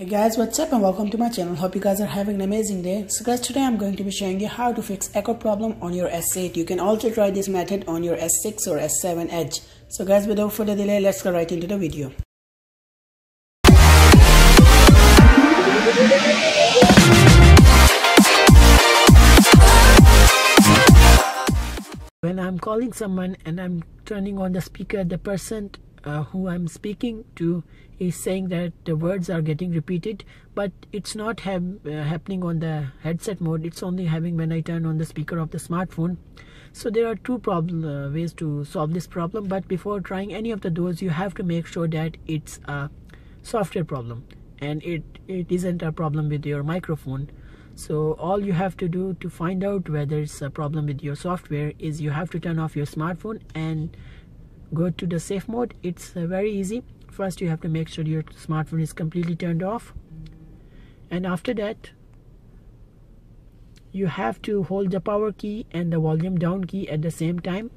Hey guys what's up and welcome to my channel. Hope you guys are having an amazing day. So guys today I'm going to be showing you how to fix echo problem on your S8 you can also try this method on your S6 or S7 Edge. So guys without further delay let's go right into the video. When I'm calling someone and I'm turning on the speaker the person uh, who I'm speaking to is saying that the words are getting repeated but it's not uh, happening on the headset mode. It's only having when I turn on the speaker of the smartphone. So there are two problem uh, ways to solve this problem but before trying any of the those you have to make sure that it's a software problem and it it isn't a problem with your microphone. So all you have to do to find out whether it's a problem with your software is you have to turn off your smartphone and go to the safe mode. It's uh, very easy. First you have to make sure your smartphone is completely turned off. And after that you have to hold the power key and the volume down key at the same time.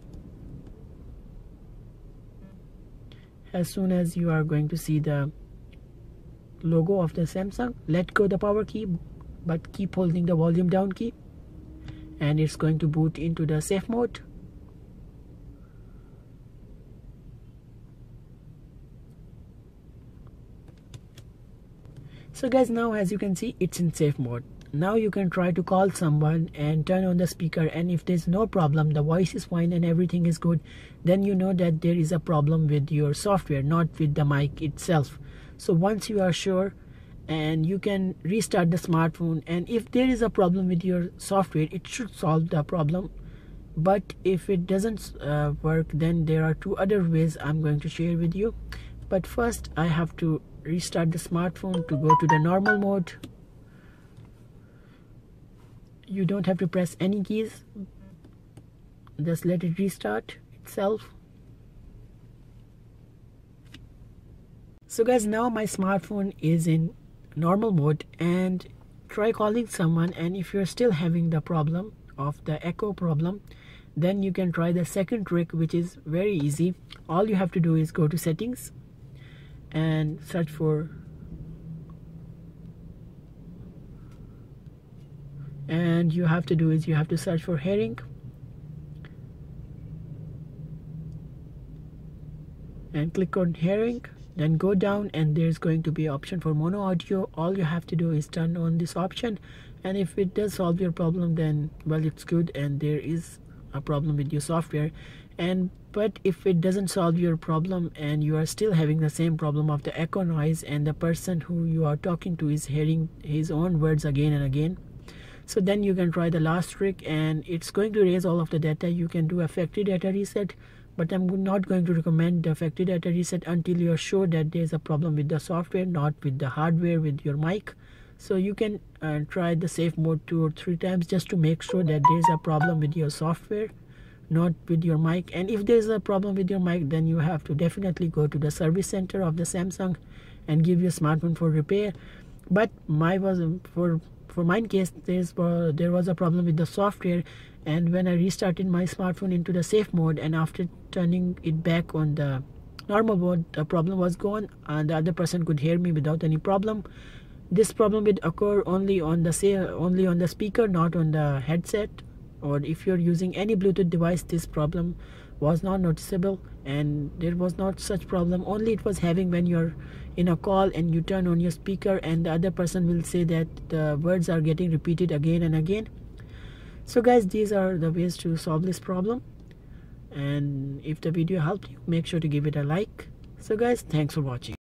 As soon as you are going to see the logo of the Samsung let go the power key but keep holding the volume down key. And it's going to boot into the safe mode so guys now as you can see it's in safe mode. Now you can try to call someone and turn on the speaker and if there's no problem the voice is fine and everything is good then you know that there is a problem with your software not with the mic itself. So once you are sure and you can restart the smartphone and if there is a problem with your software it should solve the problem. But if it doesn't uh, work then there are two other ways i'm going to share with you. But first I have to restart the smartphone to go to the normal mode. You don't have to press any keys. Just let it restart itself. So guys now my smartphone is in normal mode and try calling someone and if you're still having the problem of the echo problem then you can try the second trick which is very easy. All you have to do is go to settings and search for and you have to do is you have to search for hearing and click on hearing then go down and there's going to be option for mono audio. All you have to do is turn on this option and if it does solve your problem then well it's good and there is a problem with your software and but if it doesn't solve your problem and you are still having the same problem of the echo noise and the person who you are talking to is hearing his own words again and again so then you can try the last trick and it's going to erase all of the data. You can do a factory data reset but i'm not going to recommend the factory data reset until you're sure that there's a problem with the software not with the hardware with your mic. So you can uh, try the safe mode two or three times just to make sure that there's a problem with your software not with your mic. And if there's a problem with your mic then you have to definitely go to the service center of the Samsung and give your smartphone for repair. But my was for for my case there's uh, there was a problem with the software. And when I restarted my smartphone into the safe mode and after turning it back on the normal mode the problem was gone and the other person could hear me without any problem. This problem would occur only on the say only on the speaker not on the headset or if you're using any bluetooth device this problem was not noticeable and there was not such problem. Only it was having when you're in a call and you turn on your speaker and the other person will say that the words are getting repeated again and again. So guys these are the ways to solve this problem. And if the video helped you make sure to give it a like. So guys thanks for watching